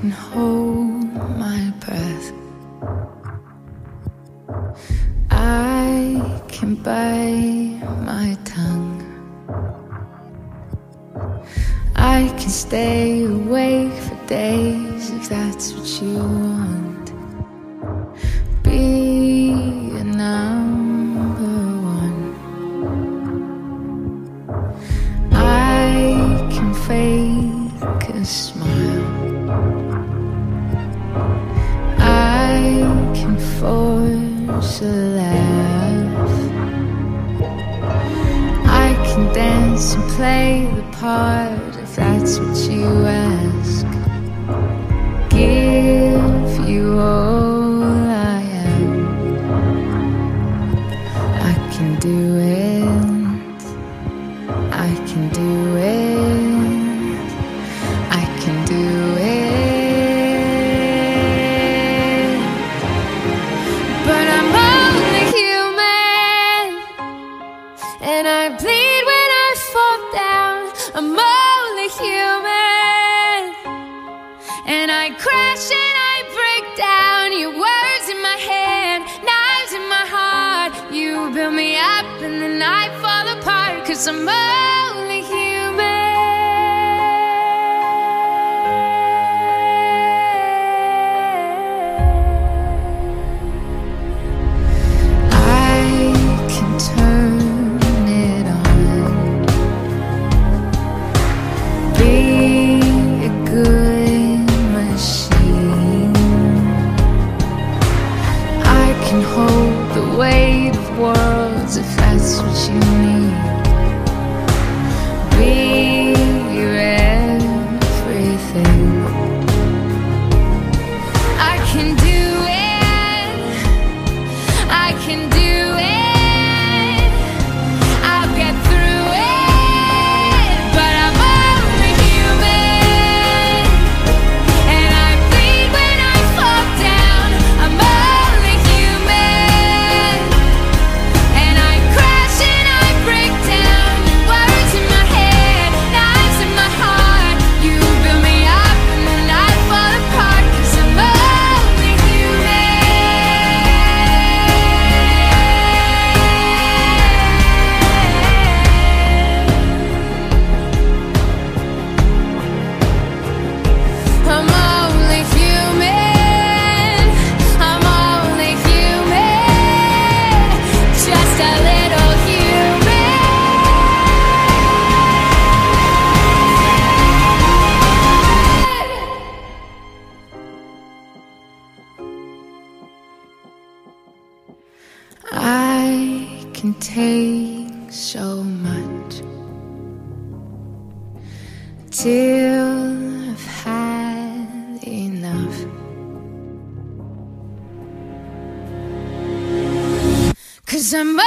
can hold my breath. I can bite my tongue. I can stay awake for days if that's what you want. Be a number one. I can fake a smile. A laugh. I can dance and play the part if that's what you ask. Give you all I am. I can do it. I can do it. I fall apart. Cause I'm only can hold the weight of worlds if that's what you need. Be your everything. I can do it. I can do I can take so much till I've had enough. Cause I'm